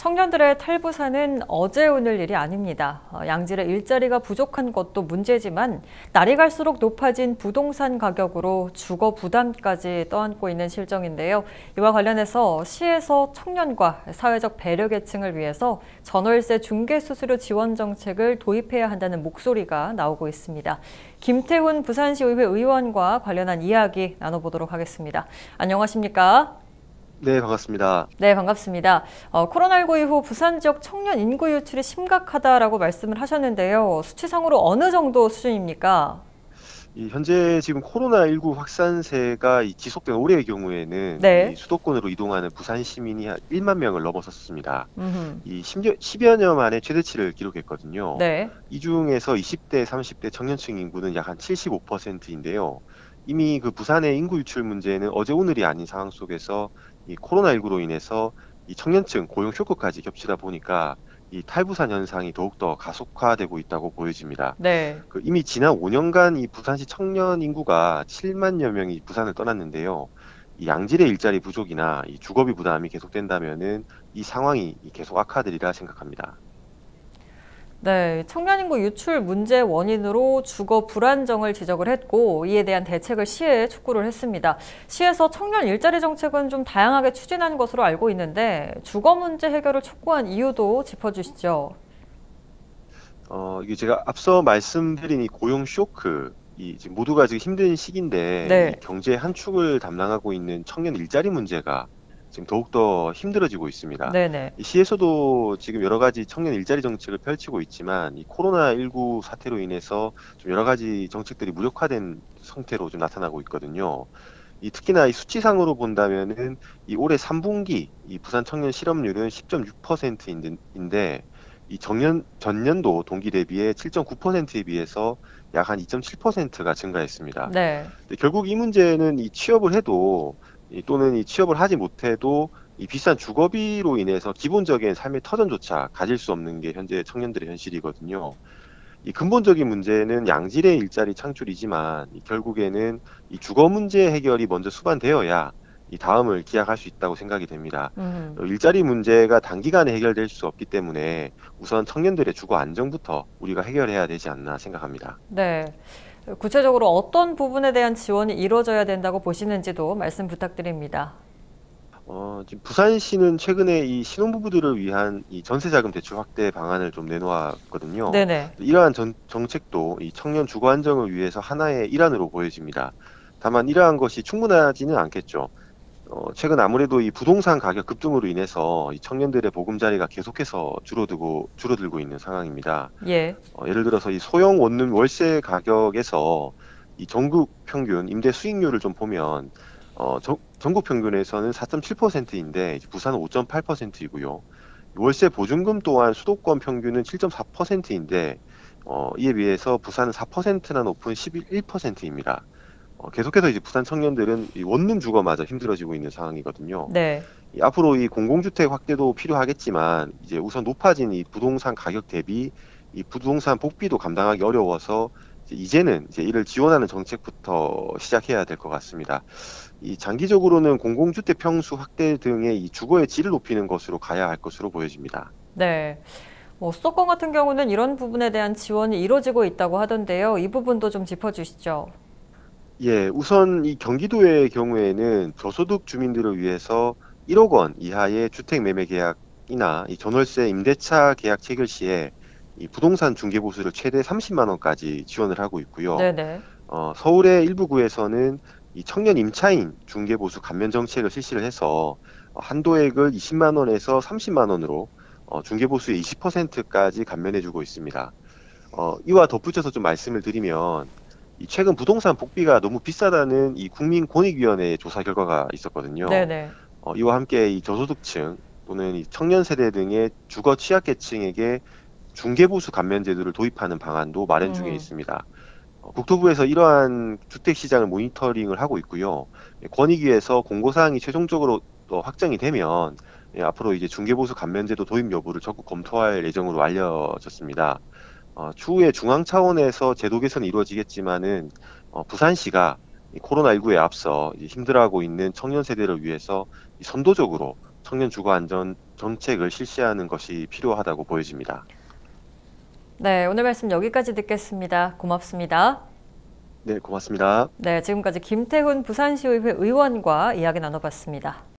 청년들의 탈부산은 어제 오늘 일이 아닙니다. 어, 양질의 일자리가 부족한 것도 문제지만 날이 갈수록 높아진 부동산 가격으로 주거 부담까지 떠안고 있는 실정인데요. 이와 관련해서 시에서 청년과 사회적 배려 계층을 위해서 전월세 중개 수수료 지원 정책을 도입해야 한다는 목소리가 나오고 있습니다. 김태훈 부산시의회 의원과 관련한 이야기 나눠보도록 하겠습니다. 안녕하십니까? 네, 반갑습니다. 네, 반갑습니다. 어, 코로나19 이후 부산 지역 청년 인구 유출이 심각하다라고 말씀을 하셨는데요. 수치상으로 어느 정도 수준입니까? 이 현재 지금 코로나19 확산세가 지속된 올해의 경우에는 네. 수도권으로 이동하는 부산 시민이 한 1만 명을 넘어섰습니다. 음흠. 이 10여, 10여 년 만에 최대치를 기록했거든요. 네. 이 중에서 20대, 30대 청년층 인구는 약 한 75%인데요. 이미 그 부산의 인구 유출 문제는 어제 오늘이 아닌 상황 속에서 이 코로나19로 인해서 이 청년층 고용 쇼크까지 겹치다 보니까 이 탈부산 현상이 더욱더 가속화되고 있다고 보여집니다. 네. 그 이미 지난 5년간 이 부산시 청년 인구가 7만여 명이 부산을 떠났는데요. 이 양질의 일자리 부족이나 이 주거비 부담이 계속된다면은 이 상황이 계속 악화되리라 생각합니다. 네, 청년 인구 유출 문제 원인으로 주거 불안정을 지적을 했고 이에 대한 대책을 시에 촉구를 했습니다. 시에서 청년 일자리 정책은 좀 다양하게 추진한 것으로 알고 있는데 주거 문제 해결을 촉구한 이유도 짚어주시죠. 어, 이게 제가 앞서 말씀드린 이 고용 쇼크, 이 지금 모두가 지금 힘든 시기인데 네. 이 경제 한 축을 담당하고 있는 청년 일자리 문제가 지금 더욱더 힘들어지고 있습니다. 네네. 이 시에서도 지금 여러 가지 청년 일자리 정책을 펼치고 있지만 이 코로나19 사태로 인해서 좀 여러 가지 정책들이 무력화된 형태로 좀 나타나고 있거든요. 이 특히나 이 수치상으로 본다면은 이 올해 3분기 이 부산 청년 실업률은 10.6%인데 이 정년 전년도 동기 대비해 7.9%에 비해서 약 한 2.7%가 증가했습니다. 네. 결국 이 문제는 이 취업을 해도 이 또는 이 취업을 하지 못해도 이 비싼 주거비로 인해서 기본적인 삶의 터전조차 가질 수 없는 게 현재 청년들의 현실이거든요. 이 근본적인 문제는 양질의 일자리 창출이지만 이 결국에는 이 주거 문제 해결이 먼저 수반되어야 이 다음을 기약할 수 있다고 생각이 됩니다. 음. 어, 일자리 문제가 단기간에 해결될 수 없기 때문에 우선 청년들의 주거 안정부터 우리가 해결해야 되지 않나 생각합니다. 네. 구체적으로 어떤 부분에 대한 지원이 이루어져야 된다고 보시는지도 말씀 부탁드립니다. 어, 지금 부산시는 최근에 이 신혼부부들을 위한 이 전세자금 대출 확대 방안을 좀 내놓았거든요. 네네. 이러한 전- 정책도 이 청년 주거 안정을 위해서 하나의 일환으로 보여집니다. 다만 이러한 것이 충분하지는 않겠죠. 어, 최근 아무래도 이 부동산 가격 급등으로 인해서 이 청년들의 보금자리가 계속해서 줄어들고 줄어들고 있는 상황입니다. 예. 어, 예를 들어서 이 소형 원룸 월세 가격에서 이 전국 평균 임대 수익률을 좀 보면 어, 전, 전국 평균에서는 4.7%인데 부산은 5.8%이고요. 월세 보증금 또한 수도권 평균은 7.4%인데 어, 이에 비해서 부산은 4%나 높은 11%입니다. 어, 계속해서 이제 부산 청년들은 이 원룸 주거마저 힘들어지고 있는 상황이거든요. 네. 이 앞으로 이 공공주택 확대도 필요하겠지만 이제 우선 높아진 이 부동산 가격 대비 이 부동산 복비도 감당하기 어려워서 이제 이제는 이제 이를 지원하는 정책부터 시작해야 될 것 같습니다. 이 장기적으로는 공공주택 평수 확대 등의 이 주거의 질을 높이는 것으로 가야 할 것으로 보여집니다. 네. 뭐 수도권 같은 경우는 이런 부분에 대한 지원이 이루어지고 있다고 하던데요. 이 부분도 좀 짚어주시죠. 예, 우선 이 경기도의 경우에는 저소득 주민들을 위해서 1억 원 이하의 주택 매매 계약이나 이 전월세 임대차 계약 체결 시에 이 부동산 중개 보수를 최대 30만 원까지 지원을 하고 있고요. 네네. 어, 서울의 일부 구에서는 이 청년 임차인 중개 보수 감면 정책을 실시를 해서 어, 한도액을 20만 원에서 30만 원으로 어, 중개 보수의 20%까지 감면해 주고 있습니다. 어, 이와 덧붙여서 좀 말씀을 드리면 이 최근 부동산 복비가 너무 비싸다는 이 국민권익위원회 조사 결과가 있었거든요. 네네. 어, 이와 함께 이 저소득층 또는 이 청년 세대 등의 주거 취약계층에게 중개보수 감면 제도를 도입하는 방안도 마련 중에 음. 있습니다. 어, 국토부에서 이러한 주택 시장을 모니터링을 하고 있고요. 예, 권익위에서 공고 사항이 최종적으로 또 확정이 되면 예, 앞으로 이제 중개보수 감면제도 도입 여부를 적극 검토할 예정으로 알려졌습니다. 어, 추후에 중앙 차원에서 제도 개선이 이루어지겠지만은 어, 부산시가 이 코로나19에 앞서 힘들어하고 있는 청년 세대를 위해서 이 선도적으로 청년 주거 안전 정책을 실시하는 것이 필요하다고 보여집니다. 네, 오늘 말씀 여기까지 듣겠습니다. 고맙습니다. 네, 고맙습니다. 네, 지금까지 김태훈 부산시의회 의원과 이야기 나눠봤습니다.